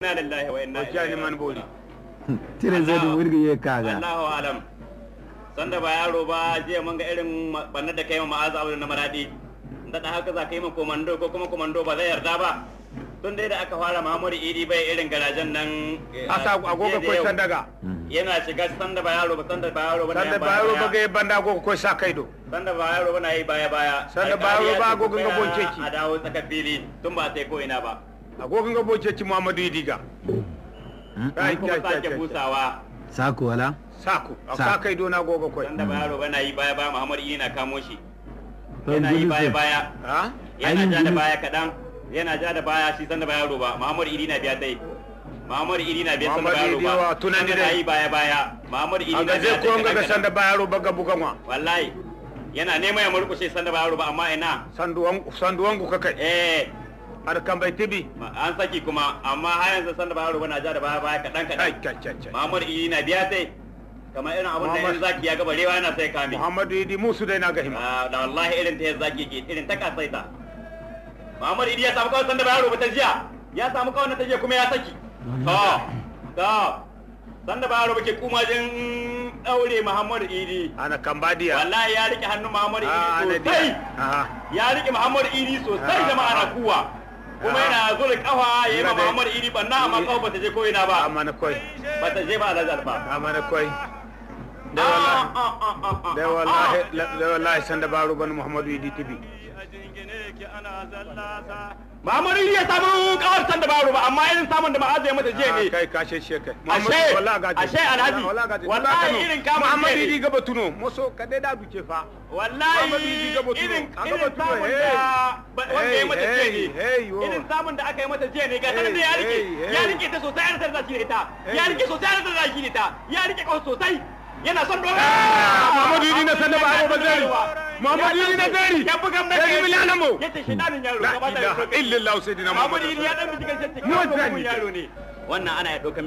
inna lillahi wa inna wajjani man bori tire zai da wurga ya kaga. Allahu alam. Sanda ba yaro ba jiya mun ga irin bannar da kai ma ma'aza abu na maradi. Da da haka za ka yi ma komando ko kuma komando ba zai yarda ba. Tun dai da aka fara Muhammadu Idi bai irin garajen nan asa agogo ko sandaga yana shiga sanda ba yaro ba sanda ba yaro ba sanda yan bayaro baya. baga banda agogo ko sa kaido? Sanda ba yaro ba na yi baya baya Sanda ba yaro ya ba ku ga bonce ki. a dawo tsakar fili tun ba sai ko ina ba. Agogon ga boce ci muhammadu idiga. An kuma sake busawa. Sako wala? Saku. A Sa. sa kaido na agogo koi sanda ba yaro ba na yi baya baya Muhammadu Idi na kamo shi. Yana yi baya baya. Ha? Yana ja da baya kaɗan. Yana ja da baya shi sanda ba yaro ba. Muhammadu Idi na biya dai. Muhammadu Idi na biya sanda ba Muhammadu yaro Idi ba. tunani Sanda na dai. yi baya baya. Muhammadu Idi a na ga biya zai dai ko ga kaɗan. sanda bayaro baga buganwa wallahi. Yana neman ya murkushe sanda ba yaro ba amma ina? Sanduwan sanduwan ku kakai eh. Ar kan bai tibi. An saki kuma amma har yanzu sanda ba yaro ba na ja da baya baya kai kai Muhammadu Idi na biya sai kamar irin abin da Muhammad- yanzu zaki ya gaba rewa yana sai kame. Muhammadu idi musu dai na gahima Ah, da wallahi irin ta yanzu zaki ke irin ta kasaita Muhammad Idi ya samu kawai sanda ba yaro ta jiya. Ya samu kawai na ta jiya kuma ya saki. To to sanda ba yaro ke kuma jin daure Muhammad Idi. Ana kambadiya. Wallahi ya riƙe hannun Muhammad a ana Idi sosai ya riƙe Muhammad Idi sosai Ah, jama'a na ah. kuwa. Kuma yana zura kafa ya yi ma. Muhammad Idi banna amma kawai ba ta je ko ina ba. Amana koi. Ba ta je ba alazar ba amana koi. Da Ah, wallahi. Ah, ah, ah, ah, da wallahi ah. da baro ban muhammadu idi tibi. Muhammadu Idi ya samu kawar sanda ba yaro ba amma irin samun da ma'aza ya mata jiya ne. Ah, kai kashe shi kai. Ashe, wallahi ashe Alhaji, wallahi irin muhammadu kai ne. idi gaba tuno. Moso ka dai da duke fa. Wallahi Muhammadu irin irin samun hey. da mata jiya ne irin samun da aka yi mata jiya ne ga sanar da ya riƙe. Ya riƙe ta sosai yana sanar da shi da ita. Ya riƙe sosai yana sanar da shi da ita. Ya riƙe kawai sosai. Yana son dora Muhammadu Idi na sanda ba yaro ba zari Muhammadu Idi na zari. ya buga mai mu ya ce shedanin yaro gaba da illallah sayyidina Muhammadu. Muhammadu Idi ya dan bi cikin Mu cikin zani. yaro ne. Wannan ana ya ɗaukan